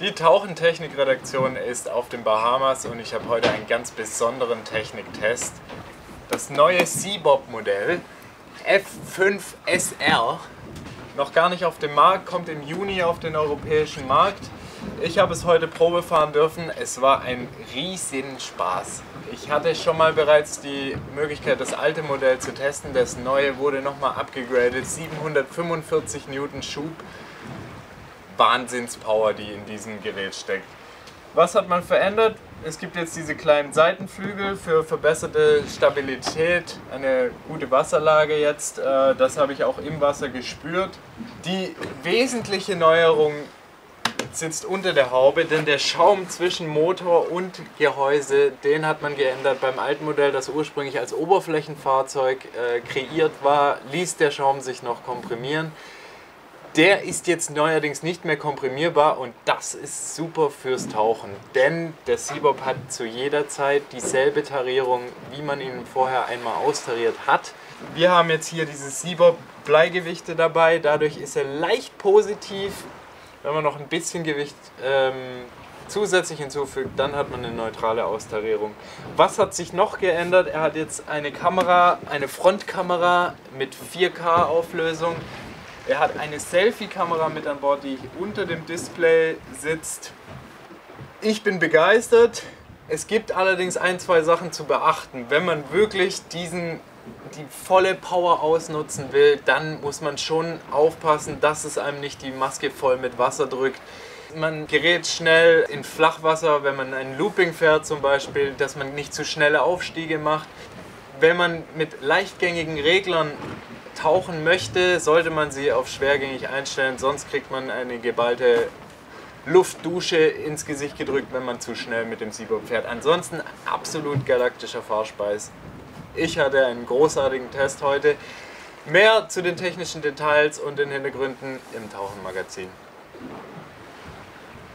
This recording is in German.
Die Tauchentechnik-Redaktion ist auf den Bahamas und ich habe heute einen ganz besonderen Techniktest. Das neue Seabob-Modell F5SR, noch gar nicht auf dem Markt, kommt im Juni auf den europäischen Markt. Ich habe es heute Probe fahren dürfen. Es war ein riesen Spaß. Ich hatte schon mal bereits die Möglichkeit, das alte Modell zu testen. Das neue wurde nochmal abgegradet. 745 Newton Schub. Wahnsinnspower, die in diesem Gerät steckt. Was hat man verändert? Es gibt jetzt diese kleinen Seitenflügel für verbesserte Stabilität, eine gute Wasserlage jetzt. Äh, das habe ich auch im Wasser gespürt. Die wesentliche Neuerung sitzt unter der Haube, denn der Schaum zwischen Motor und Gehäuse, den hat man geändert. Beim alten Modell, das ursprünglich als Oberflächenfahrzeug äh, kreiert war, ließ der Schaum sich noch komprimieren. Der ist jetzt neuerdings nicht mehr komprimierbar und das ist super fürs Tauchen, denn der Seabob hat zu jeder Zeit dieselbe Tarierung, wie man ihn vorher einmal austariert hat. Wir haben jetzt hier diese Seabob Bleigewichte dabei, dadurch ist er leicht positiv. Wenn man noch ein bisschen Gewicht ähm, zusätzlich hinzufügt, dann hat man eine neutrale Austarierung. Was hat sich noch geändert? Er hat jetzt eine Kamera, eine Frontkamera mit 4K Auflösung er hat eine Selfie-Kamera mit an Bord, die unter dem Display sitzt. Ich bin begeistert. Es gibt allerdings ein, zwei Sachen zu beachten. Wenn man wirklich diesen, die volle Power ausnutzen will, dann muss man schon aufpassen, dass es einem nicht die Maske voll mit Wasser drückt. Man gerät schnell in Flachwasser, wenn man ein Looping fährt zum Beispiel, dass man nicht zu schnelle Aufstiege macht. Wenn man mit leichtgängigen Reglern tauchen möchte, sollte man sie auf schwergängig einstellen, sonst kriegt man eine geballte Luftdusche ins Gesicht gedrückt, wenn man zu schnell mit dem Seabob fährt. Ansonsten absolut galaktischer Fahrspeis. Ich hatte einen großartigen Test heute. Mehr zu den technischen Details und den Hintergründen im Tauchenmagazin.